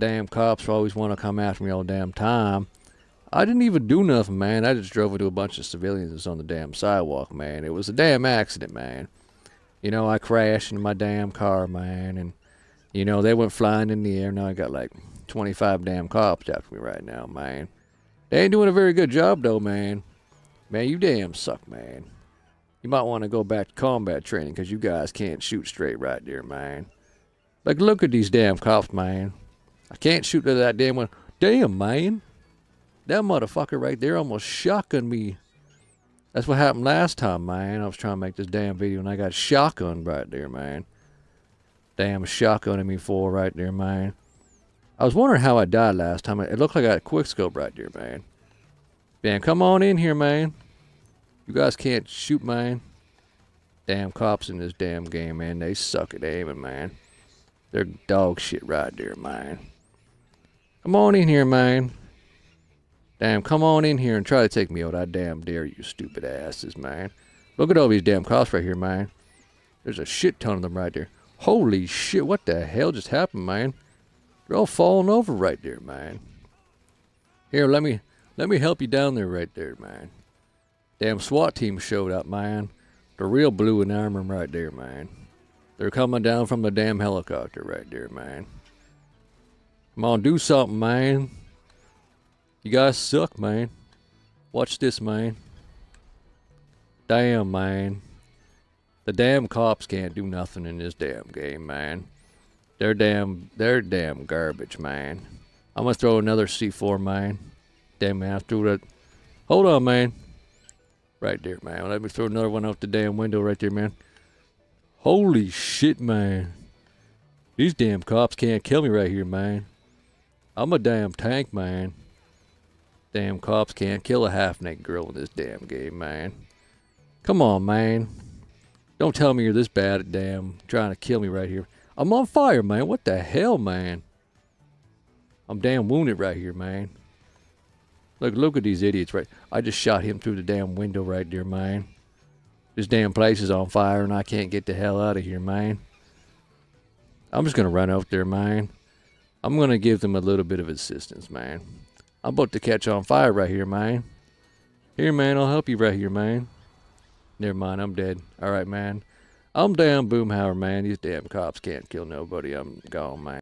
damn cops always want to come after me all the damn time. I didn't even do nothing, man. I just drove into a bunch of civilians on the damn sidewalk, man. It was a damn accident, man. You know, I crashed into my damn car, man, and you know they went flying in the air. Now I got like 25 damn cops after me right now, man. They ain't doing a very good job though, man. Man, you damn suck, man. You might want to go back to combat training because you guys can't shoot straight right there, man. Like, look at these damn cops, man. I can't shoot to that damn one. Damn, man. That motherfucker right there almost shotgunned me. That's what happened last time, man. I was trying to make this damn video and I got shotgunned right there, man. Damn shotgunning me for right there, man. I was wondering how I died last time. It looked like I had a quick scope right there, man. Man, come on in here, man. You guys can't shoot, man. Damn cops in this damn game, man. They suck at aiming, man. They're dog shit right there, man. Come on in here, man. Damn, come on in here and try to take me out. I damn dare you, stupid asses, man. Look at all these damn cops right here, man. There's a shit ton of them right there. Holy shit, what the hell just happened, man? They're all falling over right there, man. Here, let me let me help you down there right there, man. Damn SWAT team showed up, man. They're real blue in armor right there, man. They're coming down from the damn helicopter right there, man. Come on, do something, man. You guys suck, man. Watch this, man. Damn, man. The damn cops can't do nothing in this damn game, man. They're damn, they're damn garbage, man. I'm gonna throw another C4, man. Damn, man, I threw that. Hold on, man. Right there, man. Let me throw another one out the damn window right there, man. Holy shit, man. These damn cops can't kill me right here, man. I'm a damn tank, man. Damn cops can't kill a half-naked girl in this damn game, man. Come on, man. Don't tell me you're this bad at damn trying to kill me right here. I'm on fire, man. What the hell, man? I'm damn wounded right here, man. Look, look at these idiots, right? I just shot him through the damn window right there, man. This damn place is on fire and I can't get the hell out of here, man. I'm just to run out there, man. I'm going to give them a little bit of assistance, man. I'm about to catch on fire right here, man. Here, man, I'll help you right here, man. Never mind, I'm dead. All right, man. I'm damn Boomhauer, man. These damn cops can't kill nobody. I'm gone, man.